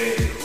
Hey.